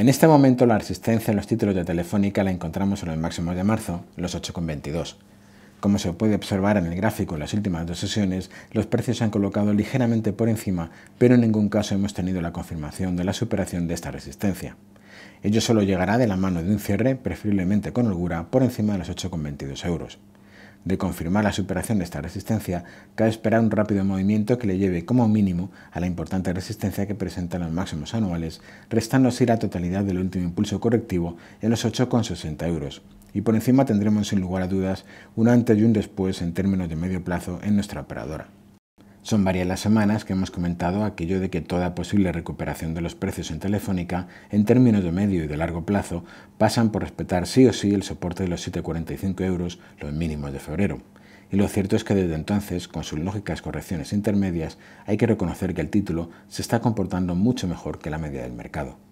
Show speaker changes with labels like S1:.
S1: En este momento la resistencia en los títulos de Telefónica la encontramos en los máximos de marzo, los 8,22. Como se puede observar en el gráfico en las últimas dos sesiones, los precios se han colocado ligeramente por encima, pero en ningún caso hemos tenido la confirmación de la superación de esta resistencia. Ello solo llegará de la mano de un cierre, preferiblemente con holgura, por encima de los 8,22 euros. De confirmar la superación de esta resistencia, cabe esperar un rápido movimiento que le lleve como mínimo a la importante resistencia que presentan los máximos anuales, restando así la totalidad del último impulso correctivo en los 8,60 euros. Y por encima tendremos sin lugar a dudas un antes y un después en términos de medio plazo en nuestra operadora. Son varias las semanas que hemos comentado aquello de que toda posible recuperación de los precios en Telefónica, en términos de medio y de largo plazo, pasan por respetar sí o sí el soporte de los 7,45 euros, los mínimos de febrero. Y lo cierto es que desde entonces, con sus lógicas correcciones intermedias, hay que reconocer que el título se está comportando mucho mejor que la media del mercado.